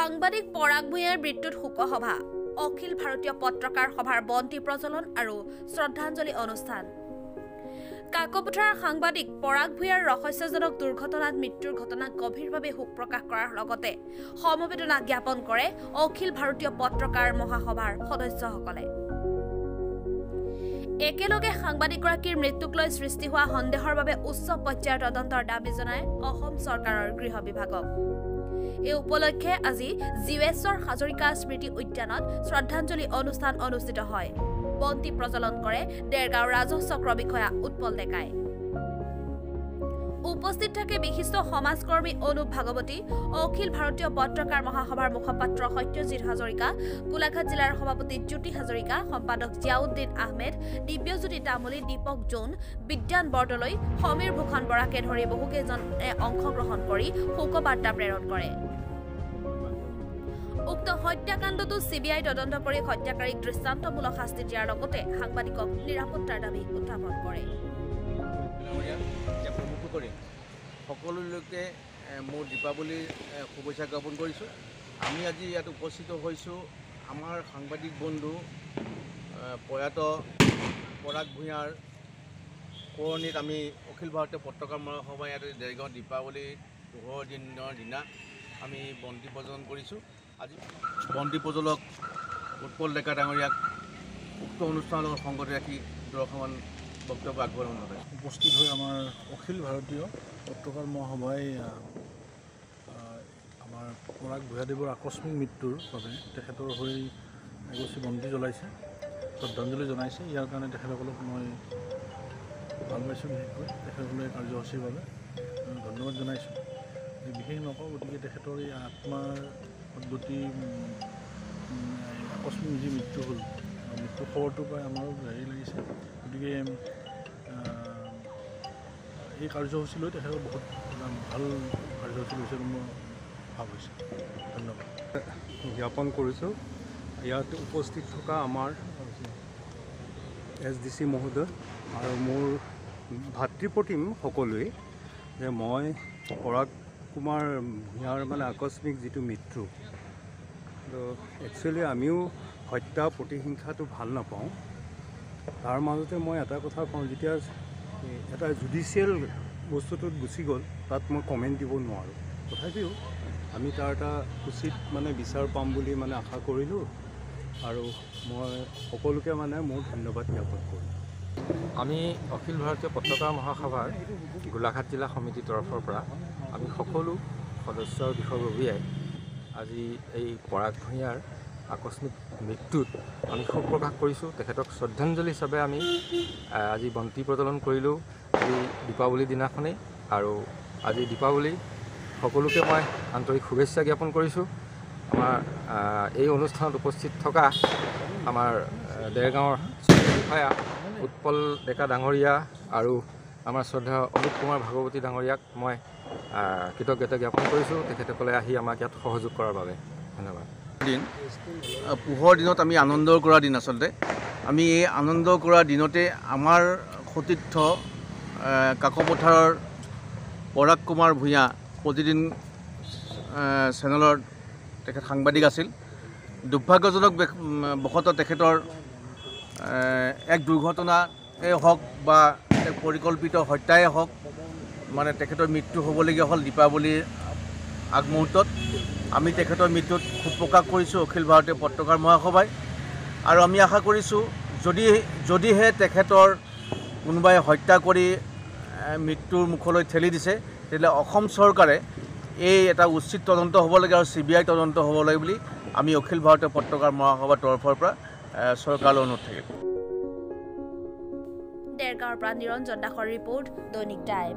সাংবাদিক পৰাগ ভূঞাৰ মৃত্যুত শোকসভা অখিল ভাৰতীয় পত্ৰকাৰ সভাৰ বন্তি প্ৰজ্বলন আৰু শ্ৰদ্ধাঞ্জলি অনুষ্ঠান। কাকপথাৰৰ সাংবাদিক পৰাগ ভূঞাৰ ৰহস্যজনক দুৰ্ঘটনাত মৃত্যুৰ ঘটনাক গভীৰভাৱে শোক প্ৰকাশ কৰাৰ লগতে সমবেদনা জ্ঞাপন কৰে অখিল ভাৰতীয় পত্ৰকাৰ মহাসভাৰ সদস্যসকলে। একেলগে সাংবাদিকগৰাকীৰ মৃত্যুক লৈ সৃষ্টি হোৱা সন্দেহৰ বাবে উচ্চ পৰ্যায়ৰ তদন্তৰ দাবী জনায় অসম চৰকাৰৰ গৃহ বিভাগক। এই উপলক্ষে আজি জীৱেশ্বৰ হাজৰিকা স্মৃতি উদ্যানত শ্ৰদ্ধাঞ্জলি অনুষ্ঠান অনুষ্ঠিত হয়। বন্তি প্ৰজ্বলন কৰে ডেৰগাঁও ৰাজহ চক্ৰ বিষয়া উৎপল ডেকাই। উপস্থিত থাকে বিশিষ্ট সমাজকৰ্মী অনুপ ভাগৱতী অখিল ভাৰতীয় পত্ৰকাৰ মহাসভাৰ মুখপাত্ৰ সত্যজিৎ হাজৰিকা গোলাঘাট জিলাৰ সভাপতি জ্যোতি হাজৰিকা সম্পাদক জিয়াউদ্দিন আহমেদ দিব্যজ্যোতি তামুলী দীপক জোন বিদ্যান বৰদলৈ সমীৰ ভূষণ বৰাকে ধৰি বহুকেইজনে অংশগ্ৰহণ কৰি শোকবাৰ্তা প্ৰেৰণ কৰে। উক্ত হত্যাকাণ্ডটো চি বি আই তদন্ত কৰি হত্যাকাৰীক দৃষ্টান্তমূলক শাস্তি দিয়াৰ লগতে সাংবাদিকক নিৰাপত্তাৰ দাবী উত্থাপন কৰে। এতিয়া প্ৰমুখ কৰি সকলোলৈকে মোৰ দীপাৱলীৰ শুভেচ্ছা জ্ঞাপন কৰিছোঁ। আমি আজি ইয়াত উপস্থিত হৈছোঁ আমাৰ সাংবাদিক বন্ধু প্ৰয়াত পৰাগ ভূঞাৰ সোঁৱৰণিত আমি অখিল ভাৰতীয় পত্ৰকাৰ মহাসভা ইয়াত দেৰগাঁও দীপাৱলীৰ পোহৰ দিনৰ দিনা আমি বন্তি প্ৰজ্বলন কৰিছোঁ। আজি বন্তি প্ৰজ্বলক উৎপল ডেকা ডাঙৰীয়াক উক্ত অনুষ্ঠানৰ লগত সংগতি ৰাখি দৰ্শমান বক্তব্য আগবঢ়াব নোৱাৰে। উপস্থিত হৈ আমাৰ অখিল ভাৰতীয় পত্ৰকাৰ মহাসভাই আমাৰ পৰাগ ভূঞাদেৱৰ আকস্মিক মৃত্যুৰ বাবে তেখেতৰ হৈ এগছি বন্তি জ্বলাইছে শ্ৰদ্ধাঞ্জলি জনাইছে। ইয়াৰ কাৰণে তেখেতসকলক মই ভাল পাইছোঁ বিশেষকৈ তেখেতসকলে কাৰ্যসূচীৰ বাবে। ধন্যবাদ জনাইছোঁ। বিশেষ নকওঁ গতিকে তেখেতৰ এই আত্মাৰ এই আকস্মিক যি মৃত্যু হ'ল মৃত্যু খবৰটো পাই আমাৰো হেৰি লাগিছে। গতিকে এই কাৰ্যসূচীলৈ তেখেতৰ বহুত ভাল কাৰ্যসূচী লৈছে বুলি মোৰ ভাৱ হৈছে ধন্যবাদ। জ্ঞাপন কৰিছোঁ। ইয়াত উপস্থিত থকা আমাৰ এছ ডি চি মহোদয় আৰু মোৰ ভাতৃপ্ৰতিম সকলোৱে যে মই পৰাগ কুমাৰ ভূঞাৰ মানে আকস্মিক যিটো মৃত্যু তো একচুৱেলি আমিও হত্যা প্ৰতিহিংসাটো ভাল নাপাওঁ। তাৰ মাজতে মই এটা কথা কওঁ যেতিয়া এটা জুডিচিয়েল বস্তুটোত গুচি গ'ল তাত মই কমেণ্ট দিব নোৱাৰোঁ। তথাপিও আমি তাৰ এটা উচিত মানে বিচাৰ পাম বুলি মানে আশা কৰিলোঁ আৰু মই সকলোকে মানে মোৰ ধন্যবাদ জ্ঞাপন কৰোঁ আমি অখিল ভাৰতীয় পত্ৰকাৰ মহাসভাৰ গোলাঘাট জিলা সমিতিৰ তৰফৰ পৰা আমি সকলো সদস্যৰ বিষয়ববীয়াই আজি এই পৰাগ ভূঞাৰ আকস্মিক মৃত্যুত আমি শোক প্ৰকাশ কৰিছোঁ। তেখেতক শ্ৰদ্ধাঞ্জলি হিচাপে আমি আজি বন্তি প্ৰজ্বলন কৰিলোঁ আজি দীপাৱলীৰ দিনাখনেই। আৰু আজি দীপাৱলী সকলোকে মই আন্তৰিক শুভেচ্ছা জ্ঞাপন কৰিছোঁ। আমাৰ এই অনুষ্ঠানত উপস্থিত থকা আমাৰ ডেৰগাঁৱৰ বিষয়া উৎপল ডেকা ডাঙৰীয়া আৰু আমাৰ শ্ৰদ্ধা অনুপ কুমাৰ ভাগৱতী ডাঙৰীয়াক মই কৃতজ্ঞতা জ্ঞাপন কৰিছোঁ। তেখেতসকলে আহি আমাক ইয়াত সহযোগ কৰাৰ বাবে। ধন্যবাদ। দিন পোহৰ দিনত আমি আনন্দ কৰা দিন আচলতে। আমি এই আনন্দ কৰা দিনতে আমাৰ সতীৰ্থ কাকপথাৰৰ পৰাগ কুমাৰ ভূঞা প্ৰতিদিন চেনেলৰ তেখেত সাংবাদিক আছিল। দুৰ্ভাগ্যজনক বশতঃ তেখেতৰ এক দুৰ্ঘটনাই হওক বা পৰিকল্পিত হত্যাই হওক মানে তেখেতৰ মৃত্যু হ'বলগীয়া হ'ল দীপাৱলীৰ আগমুহূৰ্তত আমি তেখেতৰ মৃত্যুত শোক প্ৰকাশ কৰিছোঁ অখিল ভাৰতীয় পত্ৰকাৰ মহাসভাই। আৰু আমি আশা কৰিছোঁ যদি যদিহে তেখেতৰ কোনোবাই হত্যা কৰি মৃত্যুৰ মুখলৈ ঠেলি দিছে তেতিয়াহ'লে অসম চৰকাৰে এই এটা উচিত তদন্ত হ'ব লাগে আৰু চি বি আই তদন্ত হ'ব লাগে বুলি আমি অখিল ভাৰতীয় পত্ৰকাৰ মহাসভাৰ তৰফৰ পৰা চৰকাৰলৈ অনুৰোধ থাকিল। ডেৰগাঁৱৰ পৰা নিৰঞ্জন দাসৰ ৰিপৰ্ট দৈনিক টাইম।